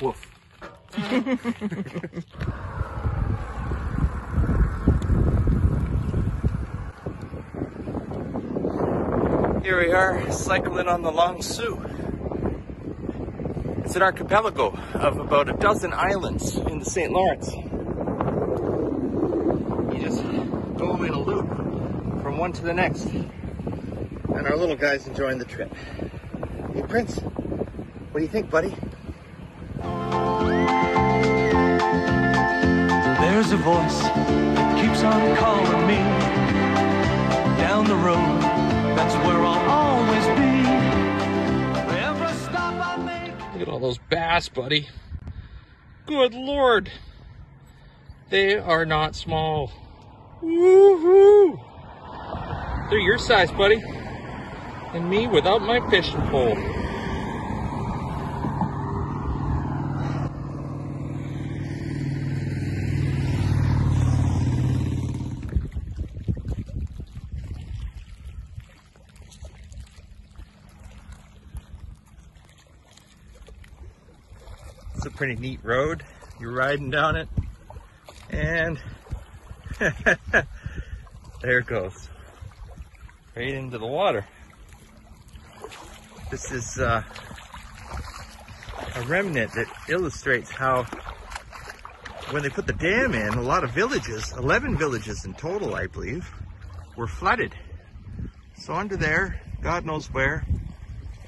Woof. Here we are, cycling on the Long Sault. It's an archipelago of about a dozen islands in the St. Lawrence. You just go in a loop from one to the next. And our little guy's enjoying the trip. Hey, Prince, what do you think, buddy? There's a voice that keeps on calling me down the road. That's where I'll always be. Every stop I make. Look at all those bass, buddy. Good lord. They are not small. Woohoo! They're your size, buddy. And me without my fishing pole. It's a pretty neat road. You're riding down it, and there it goes. Right into the water. This is uh, a remnant that illustrates how when they put the dam in, a lot of villages, 11 villages in total, I believe, were flooded. So under there, God knows where,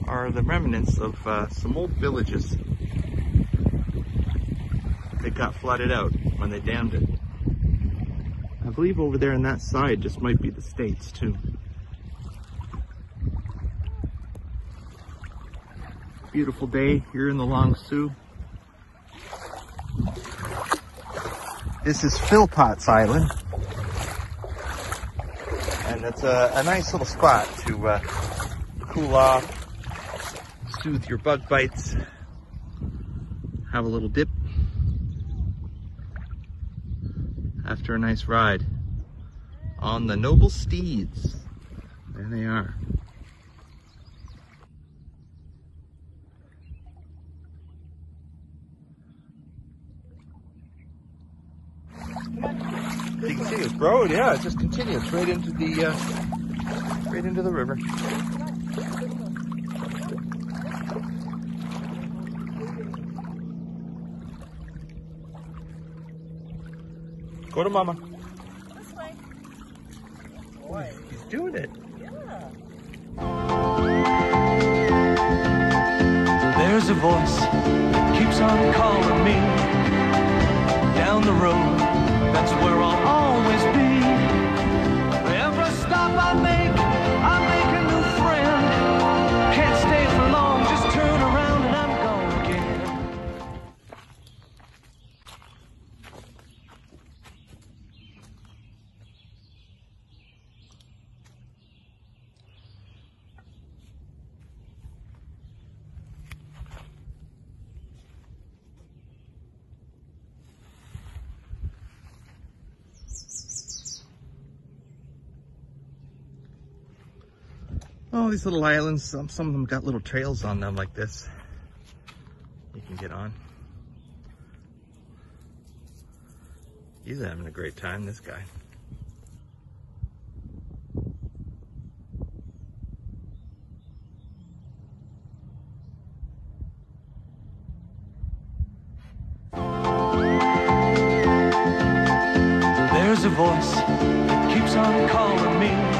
are the remnants of uh, some old villages that got flooded out when they dammed it. I believe over there on that side just might be the States too. Beautiful day here in the Long Sault. This is Philpotts Island. And it's a, a nice little spot to uh, cool off, soothe your bug bites, have a little dip after a nice ride on the noble steeds. There they are. You can see this road, yeah, it just continues right into the uh, right into the river. Go to mama. This way. Boy, he's doing it. Yeah. There's a voice that keeps on calling me down the road. That's where I'll always be. Oh, these little islands, some, some of them got little trails on them like this. You can get on. He's having a great time, this guy. There's a voice that keeps on calling me.